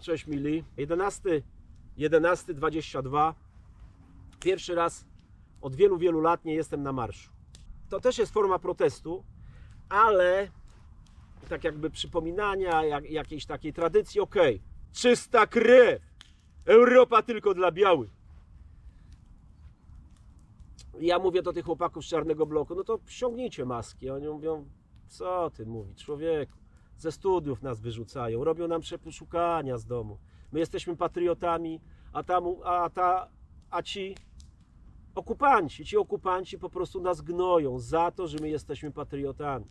Cześć mili. 11, 11, 22. Pierwszy raz od wielu, wielu lat nie jestem na marszu. To też jest forma protestu, ale tak jakby przypominania jak, jakiejś takiej tradycji, okej. Czysta krew! Europa tylko dla białych. Ja mówię do tych chłopaków z czarnego bloku, no to ściągnijcie maski. Oni mówią, co ty mówi, człowieku, ze studiów nas wyrzucają, robią nam przeszukania z domu. My jesteśmy patriotami, a, tam, a, ta, a ci okupanci, ci okupanci po prostu nas gnoją za to, że my jesteśmy patriotami.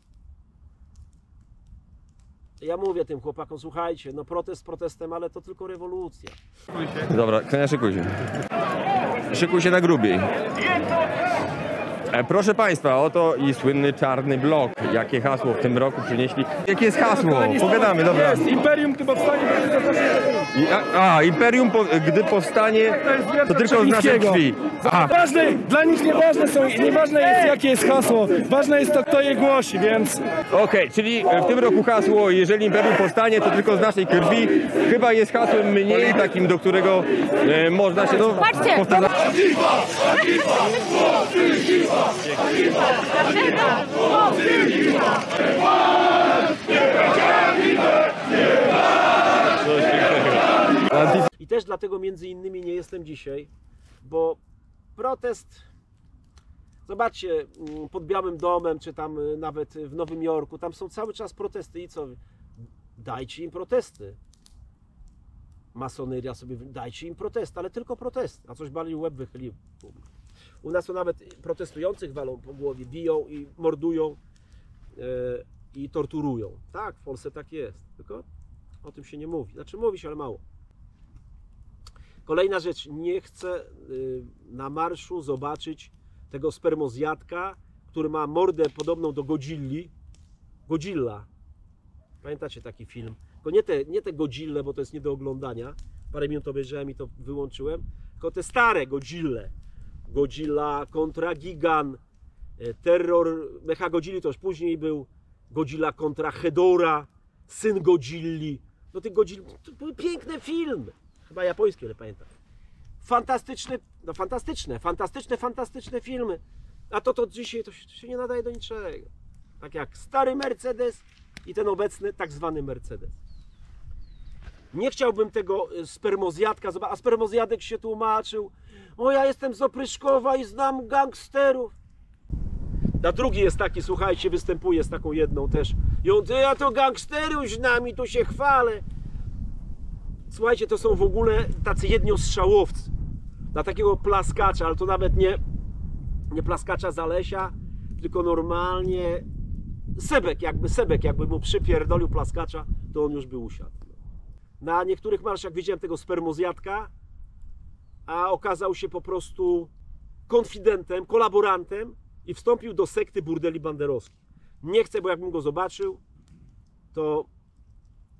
Ja mówię tym chłopakom, słuchajcie, no protest protestem, ale to tylko rewolucja. Dobra, Kania, szykuj się. Szykuj się na grubiej. E, proszę Państwa, oto i słynny czarny blok. Jakie hasło w tym roku przynieśli? Jakie jest hasło? Pogadamy, dobra. Jest, Imperium, gdy powstanie, będzie to I, a, a, Imperium, po, gdy powstanie, to tylko z naszej krwi. Ważne, dla nich nieważne, są, nieważne jest jakie jest hasło, ważne jest to kto je głosi, więc okej, czyli w tym roku hasło, jeżeli Imperium powstanie, to tylko z naszej krwi. Chyba jest hasłem mniej takim, do którego e, można się... No, Patrzcie! powtarza- I też dlatego między innymi nie jestem dzisiaj, bo protest, zobaczcie, mm, pod Białym Domem, czy tam y, nawet w Nowym Jorku, tam są cały czas protesty i co? Dajcie im protesty. Masoneria sobie, dajcie im protesty, ale tylko protesty. A coś bardziej łeb wychylił. U nas to nawet protestujących walą po głowie, biją i mordują e, i torturują. Tak, w Polsce tak jest. Tylko o tym się nie mówi. Znaczy mówi się, ale mało. Kolejna rzecz, nie chcę y, na marszu zobaczyć tego spermozjadka, który ma mordę podobną do Godzilli. Godzilla. Pamiętacie taki film? Tylko nie te, nie te Godzille, bo to jest nie do oglądania. Parę minut obejrzałem i to wyłączyłem. Tylko te stare Godzille. Godzilla kontra Gigan. e, Terror Mecha Godzilli to już później był. Godzilla kontra Hedora. Syn Godzilli. No tych Godzill... To były piękne filmy. Chyba japońskie, ale pamiętam. Fantastyczne, no fantastyczne, fantastyczne, fantastyczne filmy. A to to dzisiaj to się, to się nie nadaje do niczego. Tak jak stary Mercedes i ten obecny tak zwany Mercedes. Nie chciałbym tego y, spermozjadka a spermozjadek się tłumaczył. O, ja jestem z Opryszkowa i znam gangsterów. A drugi jest taki, słuchajcie, występuje z taką jedną też. I on, "Ty, ja to gangsterów z nami, tu się chwalę. Słuchajcie, to są w ogóle tacy jednostrzałowcy. Na takiego plaskacza, ale to nawet nie, nie plaskacza Zalesia, tylko normalnie Sebek, jakby Sebek, jakby mu przypierdolił plaskacza, to on już by usiadł. Na niektórych marszach widziałem tego spermozjadka, a okazał się po prostu konfidentem, kolaborantem i wstąpił do sekty burdeli banderowskich. Nie chcę, bo jakbym go zobaczył, to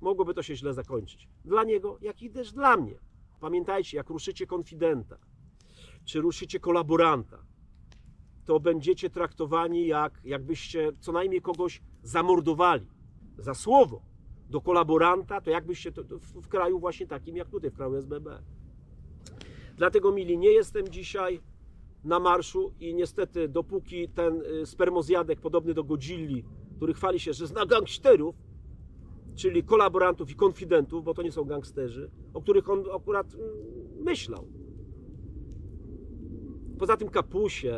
mogłoby to się źle zakończyć. Dla niego, jak i też dla mnie. Pamiętajcie, jak ruszycie konfidenta, czy ruszycie kolaboranta, to będziecie traktowani jak, jakbyście co najmniej kogoś zamordowali. Za słowo do kolaboranta, to jakbyście to, w, w kraju właśnie takim jak tutaj, w kraju SBB. Dlatego, mili, nie jestem dzisiaj na marszu i niestety dopóki ten y, spermozjadek podobny do Godzilli, który chwali się, że zna gangsterów, czyli kolaborantów i konfidentów, bo to nie są gangsterzy, o których on akurat mm, myślał. Poza tym kapusie,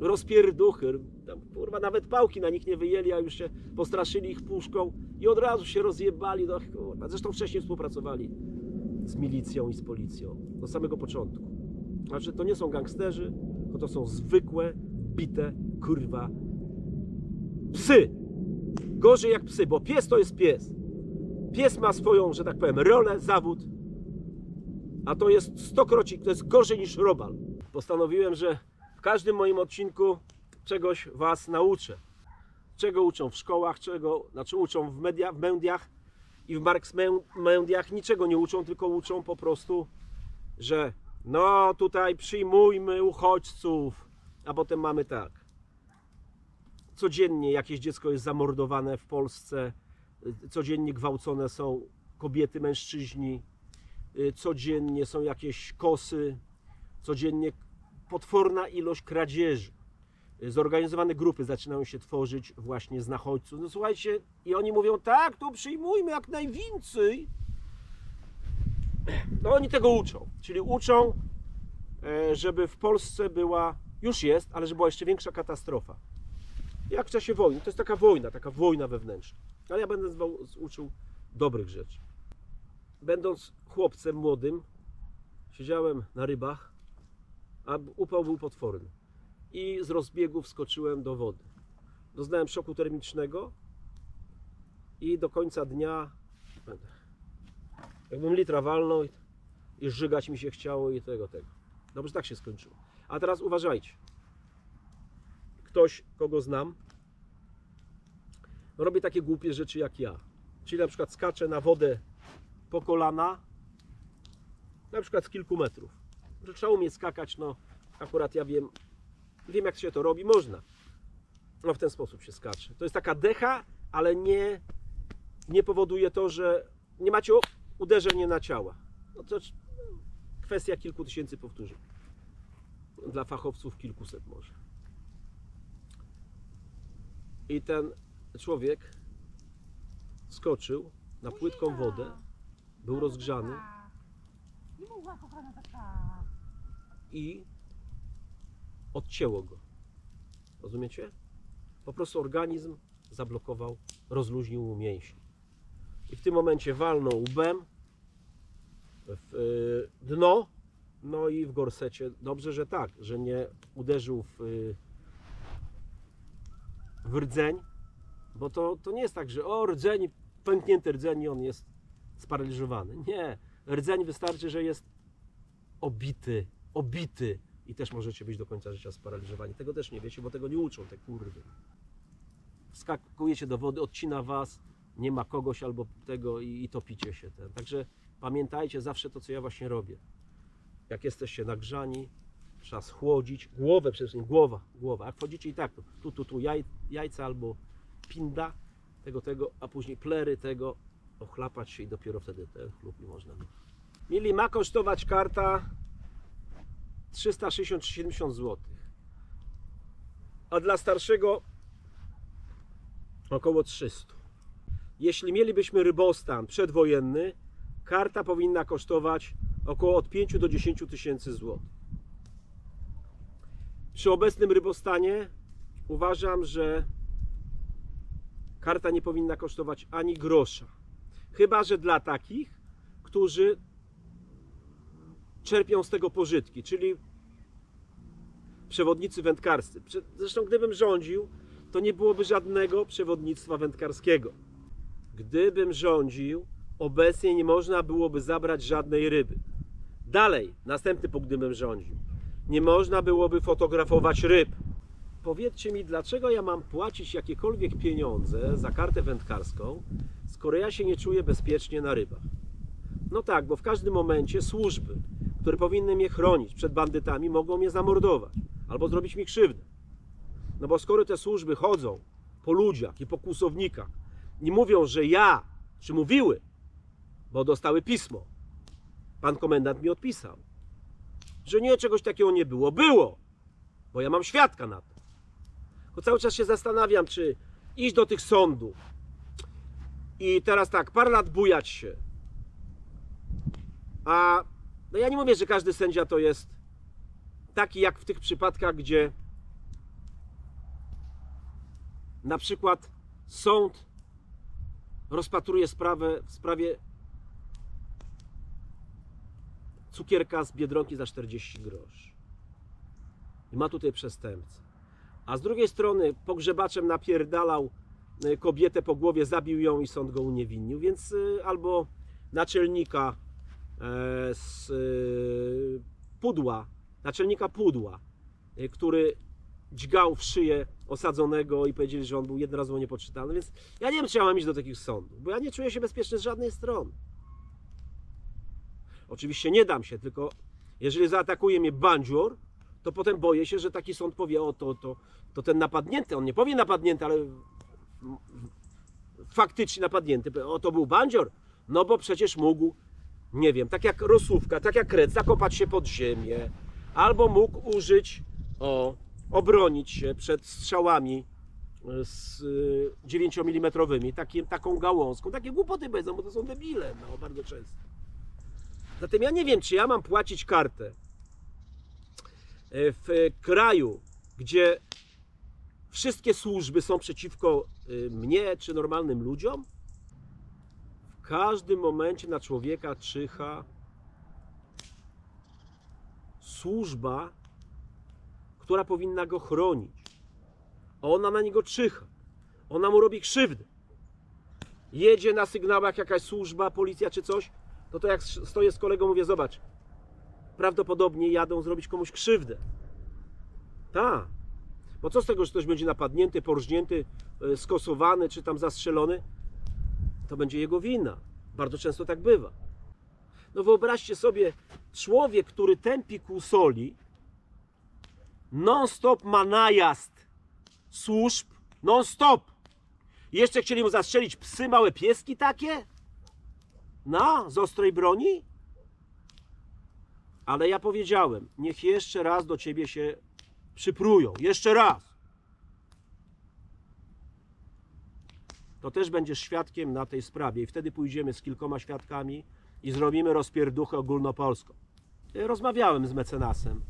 rozpierduchy, tam, kurwa, nawet pałki na nich nie wyjęli, a już się postraszyli ich puszką i od razu się rozjebali. No, kurwa. Zresztą wcześniej współpracowali z milicją i z policją, do samego początku. Znaczy, to nie są gangsterzy, tylko to są zwykłe, bite, kurwa, psy. Gorzej jak psy, bo pies to jest pies. Pies ma swoją, że tak powiem, rolę, zawód, a to jest stokroć, to jest gorzej niż robal. Postanowiłem, że w każdym moim odcinku czegoś Was nauczę. Czego uczą w szkołach, czego, znaczy uczą w, media, w mediach i w Marx mediach, niczego nie uczą, tylko uczą po prostu, że no tutaj przyjmujmy uchodźców, a potem mamy tak. Codziennie jakieś dziecko jest zamordowane w Polsce, codziennie gwałcone są kobiety, mężczyźni, y, codziennie są jakieś kosy, codziennie potworna ilość kradzieży. Zorganizowane grupy zaczynają się tworzyć właśnie z nachodźców. No słuchajcie, i oni mówią, tak, to przyjmujmy jak najwięcej. No oni tego uczą, czyli uczą, e, żeby w Polsce była, już jest, ale żeby była jeszcze większa katastrofa. Jak w czasie wojny, to jest taka wojna, taka wojna wewnętrzna. Ale ja będę zwał, uczył dobrych rzeczy. Będąc chłopcem młodym, siedziałem na rybach, a upał był potworny. I z rozbiegu wskoczyłem do wody. Doznałem szoku termicznego i do końca dnia. Jakbym litra walnął i, i żygać mi się chciało i tego, tego. Dobrze, tak się skończyło. A teraz uważajcie. Ktoś, kogo znam, robi takie głupie rzeczy jak ja. Czyli na przykład skacze na wodę po kolana, na przykład z kilku metrów. Że trzeba umieć skakać, no akurat ja wiem, wiem jak się to robi, można. No w ten sposób się skacze. To jest taka decha, ale nie, nie powoduje to, że nie macie uderzenia na ciała. No to kwestia kilku tysięcy powtórzeń. Dla fachowców kilkuset może. I ten człowiek skoczył na płytką wodę, był rozgrzany i odcięło go. Rozumiecie? Po prostu organizm zablokował, rozluźnił mu mięśnie. I w tym momencie walnął łbem w y, dno, no i w gorsecie. Dobrze, że tak, że nie uderzył w, y, w rdzeń, bo to, to nie jest tak, że o rdzeń, pęknięty rdzeń i on jest sparaliżowany. Nie, rdzeń wystarczy, że jest obity, obity i też możecie być do końca życia sparaliżowani. Tego też nie wiecie, bo tego nie uczą te kurwy. Skakujecie do wody, odcina was, nie ma kogoś albo tego i, i topicie się. Ten. Także pamiętajcie zawsze to, co ja właśnie robię. Jak jesteście nagrzani, trzeba schłodzić głowę przede wszystkim, głowa, głowa. Jak wchodzicie i tak, tu, tu, tu jaj, jajca albo pinda, tego, tego, a później plery tego, ochlapać się i dopiero wtedy ten chlub i można. Mili, ma kosztować karta 360-70 zł. A dla starszego około 300. Jeśli mielibyśmy rybostan przedwojenny, karta powinna kosztować około od 5 do 10 tysięcy złotych. Przy obecnym rybostanie uważam, że karta nie powinna kosztować ani grosza. Chyba, że dla takich, którzy czerpią z tego pożytki, czyli przewodnicy wędkarscy. Zresztą gdybym rządził, to nie byłoby żadnego przewodnictwa wędkarskiego. Gdybym rządził, obecnie nie można byłoby zabrać żadnej ryby. Dalej, następny punkt, gdybym rządził. Nie można byłoby fotografować ryb. Powiedzcie mi, dlaczego ja mam płacić jakiekolwiek pieniądze za kartę wędkarską, skoro ja się nie czuję bezpiecznie na rybach? No tak, bo w każdym momencie służby, które powinny mnie chronić przed bandytami, mogą mnie zamordować albo zrobić mi krzywdę. No bo skoro te służby chodzą po ludziach i po kłusownikach i mówią, że ja, czy mówiły, bo dostały pismo, pan komendant mi odpisał, że nie, czegoś takiego nie było. Było, bo ja mam świadka na to. Bo cały czas się zastanawiam, czy iść do tych sądów i teraz tak, parę lat bujać się, a no ja nie mówię, że każdy sędzia to jest taki jak w tych przypadkach, gdzie na przykład sąd rozpatruje sprawę w sprawie cukierka z Biedronki za 40 groszy. I ma tutaj przestępcę. A z drugiej strony pogrzebaczem napierdalał y, kobietę po głowie, zabił ją i sąd go uniewinnił. Więc y, albo naczelnika e, z y, pudła, naczelnika pudła, y, który dźgał w szyję osadzonego i powiedzieli, że on był jednorazowo niepoczytalny. Więc ja nie wiem, czy ja mam iść do takich sądów, bo ja nie czuję się bezpieczny z żadnej strony. Oczywiście nie dam się, tylko jeżeli zaatakuje mnie bandzior, to potem boję się, że taki sąd powie, o to, to, to ten napadnięty, on nie powie napadnięty, ale faktycznie napadnięty, o to był bandzior, No bo przecież mógł, nie wiem, tak jak Rosówka, tak jak Red, zakopać się pod ziemię, albo mógł użyć, o, obronić się przed strzałami y, z 9 mm, takim, taką gałązką. Takie głupoty będą, bo to są debile, no, bardzo często. Zatem ja nie wiem, czy ja mam płacić kartę e, w kraju, gdzie wszystkie służby są przeciwko mnie czy normalnym ludziom. Każdym momencie na człowieka czyha służba, która powinna go chronić. A ona na niego czyha. Ona mu robi krzywdę. Jedzie na sygnałach jakaś służba, policja czy coś, to to jak stoję z kolegą mówię, zobacz, prawdopodobnie jadą zrobić komuś krzywdę. Tak. Bo co z tego, że ktoś będzie napadnięty, porżnięty, e, skosowany czy tam zastrzelony? To będzie jego wina. Bardzo często tak bywa. No wyobraźcie sobie, człowiek, który tępi ku soli, non-stop ma najazd służb, non-stop. Jeszcze chcieli mu zastrzelić psy, małe pieski takie? No, z ostrej broni? Ale ja powiedziałem, niech jeszcze raz do ciebie się przyprują. Jeszcze raz. To też będziesz świadkiem na tej sprawie i wtedy pójdziemy z kilkoma świadkami i zrobimy rozpierduchę ogólnopolską. Rozmawiałem z mecenasem.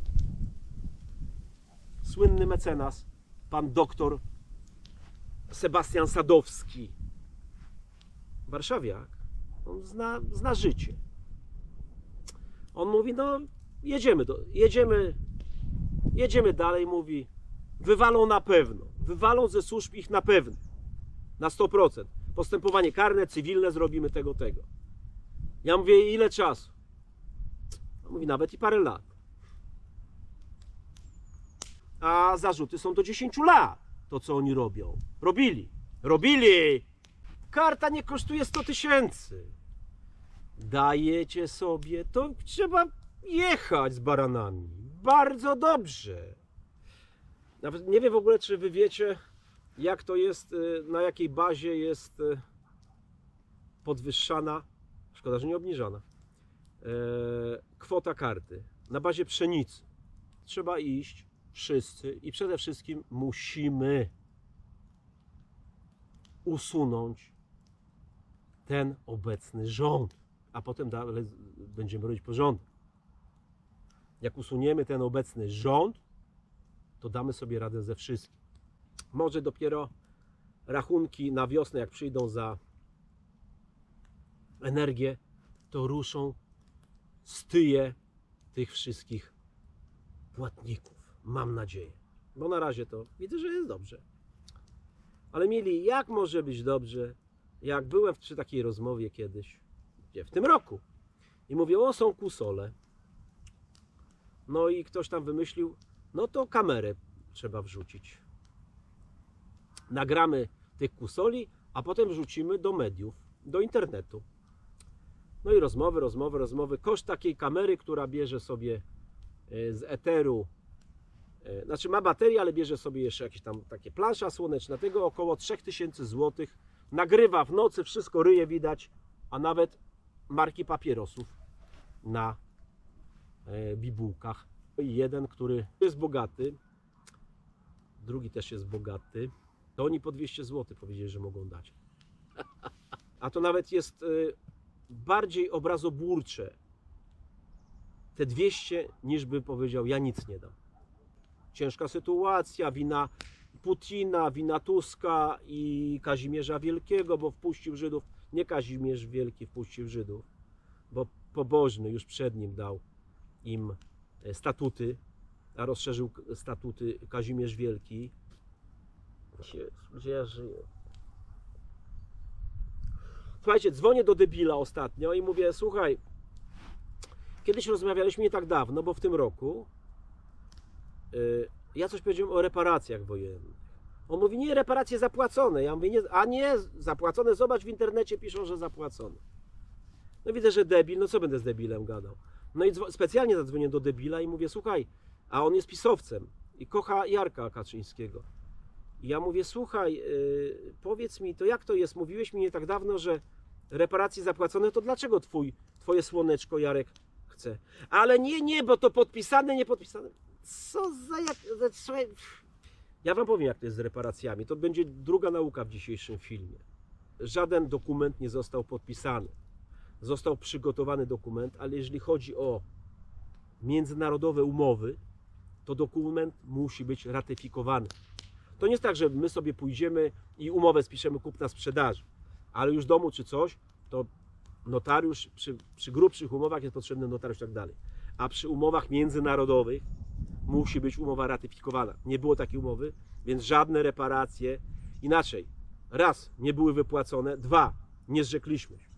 Słynny mecenas, pan doktor Sebastian Sadowski. Warszawiak. On zna, zna życie. On mówi, no jedziemy, do, jedziemy, jedziemy dalej, mówi, wywalą na pewno, wywalą ze służb ich na pewno, na 100%. Postępowanie karne, cywilne zrobimy tego, tego. Ja mówię, ile czasu? Mówi, nawet i parę lat. A zarzuty są do 10 lat, to co oni robią. Robili, robili! Karta nie kosztuje 100 tysięcy. Dajecie sobie, to trzeba jechać z baranami. Bardzo dobrze. Nawet nie wiem w ogóle, czy wy wiecie, jak to jest, y, na jakiej bazie jest y, podwyższana, szkoda, że nie obniżana, e, kwota karty. Na bazie pszenicy. Trzeba iść wszyscy i przede wszystkim musimy usunąć ten obecny rząd, a potem dalej będziemy robić porządek. Jak usuniemy ten obecny rząd, to damy sobie radę ze wszystkim. Może dopiero rachunki na wiosnę, jak przyjdą za energię, to ruszą styje tych wszystkich płatników. Mam nadzieję. Bo na razie to widzę, że jest dobrze. Ale mieli, jak może być dobrze, jak byłem przy takiej rozmowie kiedyś, gdzie w tym roku, i mówię, o są kusole. No i ktoś tam wymyślił, no to kamerę trzeba wrzucić. Nagramy tych kusoli, a potem wrzucimy do mediów, do internetu. No i rozmowy, rozmowy, rozmowy. Koszt takiej kamery, która bierze sobie e, z eteru, e, znaczy ma baterię, ale bierze sobie jeszcze jakieś tam takie plansza słoneczna, tego około 3000 zł. Nagrywa w nocy, wszystko ryje widać, a nawet marki papierosów na e, bibułkach. Jeden, który jest bogaty, drugi też jest bogaty, to oni po 200 zł powiedzieli, że mogą dać. A to nawet jest e, bardziej obrazoburcze te 200 niż by powiedział ja nic nie dam. Ciężka sytuacja, wina Putina, wina Tuska i Kazimierza Wielkiego, bo wpuścił Żydów. Nie Kazimierz Wielki wpuścił Żydów, bo pobożny już przed nim dał im e, statuty, a rozszerzył statuty Kazimierz Wielki. Gdzie ja żyję? Słuchajcie, dzwonię do debila ostatnio i mówię, słuchaj, kiedyś rozmawialiśmy nie tak dawno, bo w tym roku y, ja coś powiedziałem o reparacjach wojennych. On mówi, nie, reparacje zapłacone. Ja mówię, nie, a nie, zapłacone, zobacz w internecie piszą, że zapłacone. No widzę, że debil, no co będę z debilem gadał. No i specjalnie zadzwonię do debila i mówię, słuchaj, a on jest pisowcem i kocha Jarka Kaczyńskiego. Ja mówię, słuchaj, yy, powiedz mi, to jak to jest? Mówiłeś mi nie tak dawno, że reparacji zapłacone, to dlaczego twój, twoje słoneczko Jarek chce? Ale nie, nie, bo to podpisane, nie podpisane. Co za jak... Ja wam powiem, jak to jest z reparacjami. To będzie druga nauka w dzisiejszym filmie. Żaden dokument nie został podpisany. Został przygotowany dokument, ale jeżeli chodzi o międzynarodowe umowy, to dokument musi być ratyfikowany. To nie jest tak, że my sobie pójdziemy i umowę spiszemy kupna sprzedaży, ale już domu czy coś, to notariusz przy, przy grubszych umowach jest potrzebny notariusz i tak dalej. A przy umowach międzynarodowych musi być umowa ratyfikowana. Nie było takiej umowy, więc żadne reparacje. Inaczej, raz, nie były wypłacone, dwa, nie zrzekliśmy się.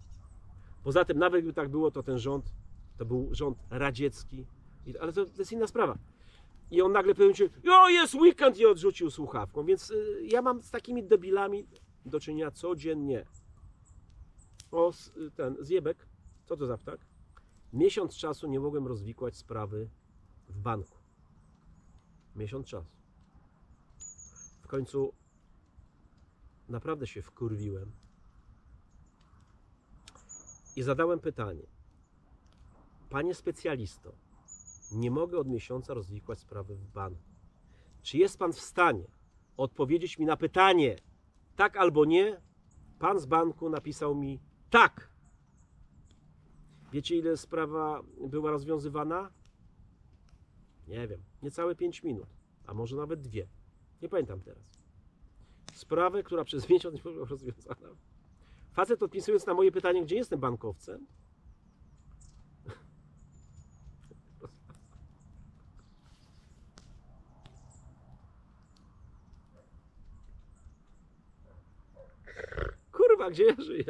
Poza tym, nawet gdyby tak było, to ten rząd, to był rząd radziecki, ale to, to jest inna sprawa. I on nagle powiedział, o jest weekend i odrzucił słuchawką, więc y, ja mam z takimi debilami do czynienia codziennie. O, y, ten zjebek, co to za ptak? Miesiąc czasu nie mogłem rozwikłać sprawy w banku. Miesiąc czasu. W końcu naprawdę się wkurwiłem i zadałem pytanie. Panie specjalisto, nie mogę od miesiąca rozwikłać sprawy w banku. Czy jest pan w stanie odpowiedzieć mi na pytanie tak albo nie? Pan z banku napisał mi tak. Wiecie, ile sprawa była rozwiązywana? Nie wiem, niecałe 5 minut, a może nawet dwie. Nie pamiętam teraz. Sprawę, która przez miesiąc nie była rozwiązana. Facet odpisując na moje pytanie, gdzie jestem bankowcem, kurwa, gdzie ja żyję?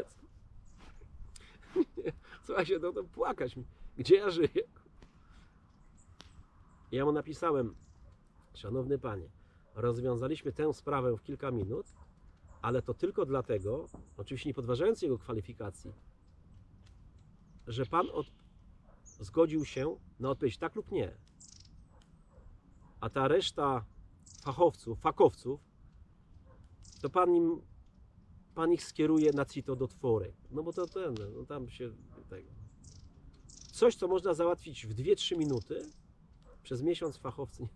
Słuchajcie, no to płakać mi. Gdzie ja żyję? Ja mu napisałem, szanowny panie, rozwiązaliśmy tę sprawę w kilka minut, ale to tylko dlatego, oczywiście nie podważając jego kwalifikacji, że pan od... zgodził się na odpowiedź tak lub nie. A ta reszta fachowców, fakowców, to pan im pan ich skieruje na CITO do tworek. No bo to ten, no tam się tego. Coś, co można załatwić w 2-3 minuty, przez miesiąc fachowcy nie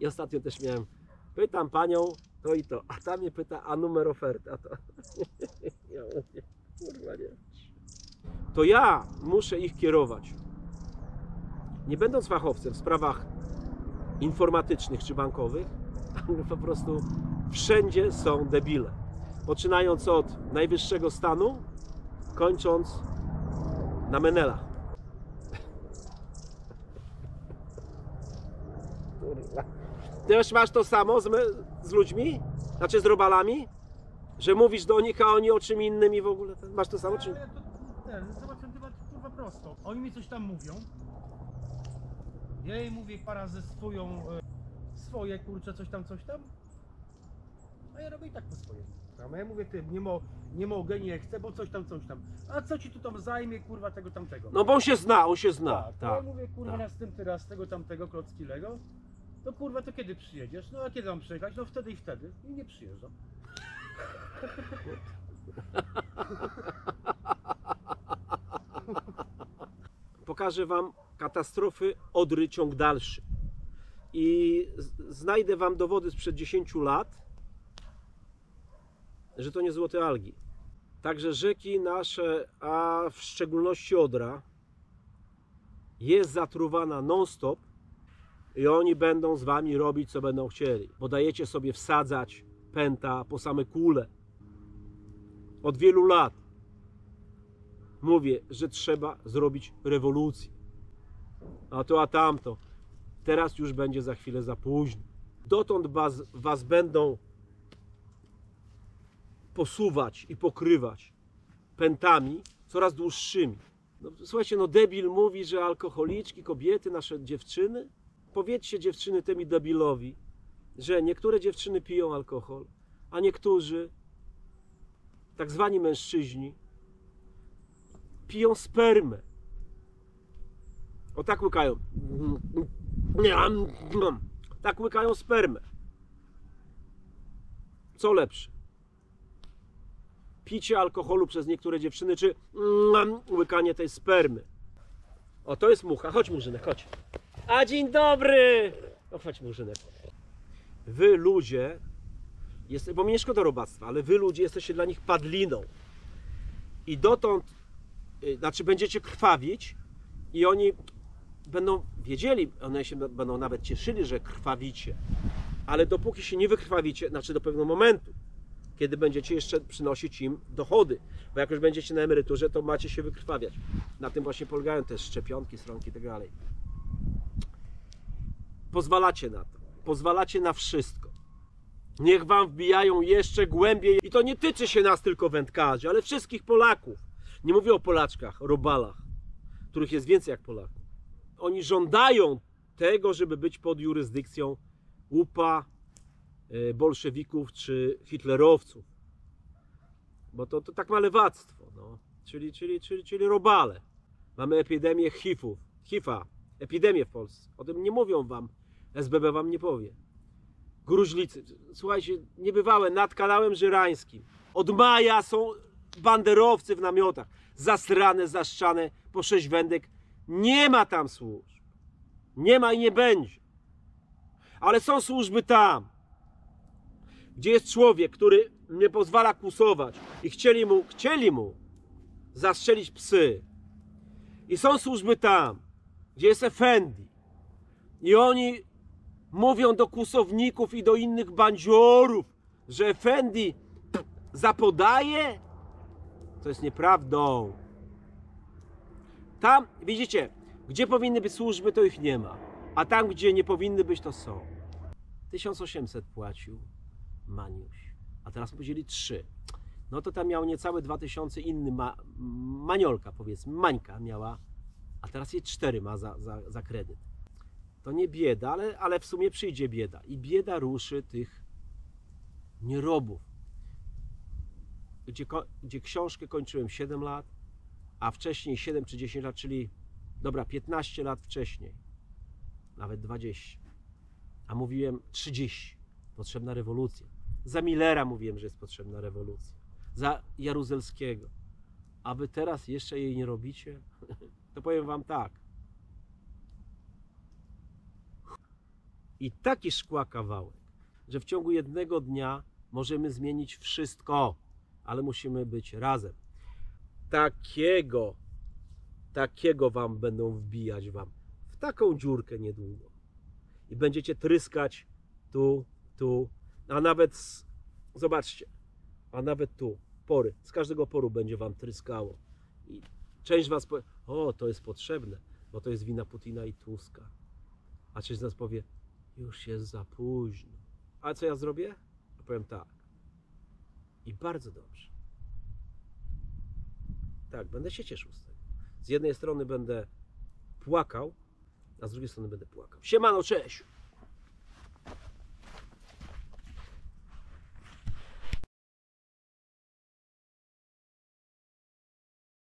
I ostatnio też miałem, pytam panią to i to, a ta mnie pyta, a numer oferty, a to. Ja mówię, kurwa nie. To ja muszę ich kierować. Nie będąc fachowcem w sprawach informatycznych czy bankowych, po prostu wszędzie są debile. Poczynając od najwyższego stanu, kończąc na. Ty też masz to samo z, z ludźmi? Znaczy z robalami? Że mówisz do nich, a oni o czym innym i w ogóle. Masz to samo? Czy... Ale to, ten, zobacz, ten temat kurwa prosto. Oni mi coś tam mówią. Ja jej mówię para ze swoją, e, swoje kurcze, coś tam, coś tam. A ja robię i tak po swojemu. A ja mówię, ty, nie, mo, nie mogę, nie chcę, bo coś tam, coś tam. A co ci tu tam zajmie, kurwa, tego tamtego? No bo on się zna, on się zna. Tak, Tak. Ja mówię, kurwa, tak. następny raz tego tamtego klocki Lego. To kurwa, to kiedy przyjedziesz? No a kiedy mam przyjechać? No wtedy i wtedy. I nie przyjeżdżam. Pokażę Wam katastrofy Odry ciąg dalszy. I znajdę Wam dowody sprzed 10 lat, że to nie złote algi. Także rzeki nasze, a w szczególności Odra, jest zatruwana non-stop i oni będą z Wami robić, co będą chcieli. Bo dajecie sobie wsadzać pęta po same kule. Od wielu lat mówię, że trzeba zrobić rewolucję. A to, a tamto. Teraz już będzie za chwilę za późno. Dotąd was, was będą posuwać i pokrywać pętami coraz dłuższymi. No, słuchajcie, no debil mówi, że alkoholiczki, kobiety, nasze dziewczyny. Powiedzcie dziewczyny temu debilowi, że niektóre dziewczyny piją alkohol, a niektórzy, tak zwani mężczyźni, piją spermę. O tak łykają. Tak łykają spermę. Co lepsze? Picie alkoholu przez niektóre dziewczyny, czy mm, łykanie tej spermy. O, to jest mucha. Chodź, Murzynek, chodź. A dzień dobry! O, chodź, Murzynek. Wy ludzie, jest, bo mi nie szkoda robactwa, ale wy ludzie jesteście dla nich padliną. I dotąd, y, znaczy będziecie krwawić i oni będą wiedzieli, one się będą nawet cieszyli, że krwawicie. Ale dopóki się nie wykrwawicie, znaczy do pewnego momentu, kiedy będziecie jeszcze przynosić im dochody. Bo jak już będziecie na emeryturze, to macie się wykrwawiać. Na tym właśnie polegają te szczepionki, stronki i tak. Pozwalacie na to. Pozwalacie na wszystko. Niech wam wbijają jeszcze głębiej. I to nie tyczy się nas tylko wędkarzy, ale wszystkich Polaków. Nie mówię o Polaczkach, robalach, których jest więcej jak Polaków. Oni żądają tego, żeby być pod jurysdykcją łupa, bolszewików czy hitlerowców. Bo to, to tak ma lewactwo, no. czyli, czyli, czyli, czyli robale. Mamy epidemię HIV-ów, HIV-a, epidemię w Polsce. O tym nie mówią wam, SBB wam nie powie. Gruźlicy, słuchajcie, niebywałe, nad kanałem żyrańskim. Od maja są banderowcy w namiotach, zasrane, zaszczane, po sześć wędek. Nie ma tam służb. Nie ma i nie będzie. Ale są służby tam, gdzie jest człowiek, który nie pozwala kłusować i chcieli mu, chcieli mu zastrzelić psy. I są służby tam, gdzie jest Efendi. I oni mówią do kłusowników i do innych bandziorów, że Efendi zapodaje. To jest nieprawdą. Tam, widzicie, gdzie powinny być służby, to ich nie ma. A tam, gdzie nie powinny być, to są. 1800 płacił Maniuś, a teraz podzieli 3. No to tam miał niecałe 2000 inny ma, Maniolka, powiedzmy, Mańka miała, a teraz jej 4 ma za, za, za kredyt. To nie bieda, ale, ale w sumie przyjdzie bieda. I bieda ruszy tych nierobów. Gdzie, gdzie książkę kończyłem 7 lat, a wcześniej 7 czy 10 lat, czyli dobra, 15 lat wcześniej, nawet 20. A mówiłem 30. Potrzebna rewolucja. Za Millera mówiłem, że jest potrzebna rewolucja. Za Jaruzelskiego. A wy teraz jeszcze jej nie robicie? To powiem wam tak. I taki szkła kawałek, że w ciągu jednego dnia możemy zmienić wszystko, ale musimy być razem. Takiego, takiego wam będą wbijać wam w taką dziurkę niedługo. I będziecie tryskać tu, tu, a nawet, zobaczcie, a nawet tu, pory, z każdego poru będzie wam tryskało. I część was powie, o, to jest potrzebne, bo to jest wina Putina i Tuska. A część z nas powie, już jest za późno. A co ja zrobię? A powiem tak. I bardzo dobrze. Tak, będę się cieszył z tego. Z jednej strony będę płakał, a z drugiej strony będę płakał. Siemano, cześć!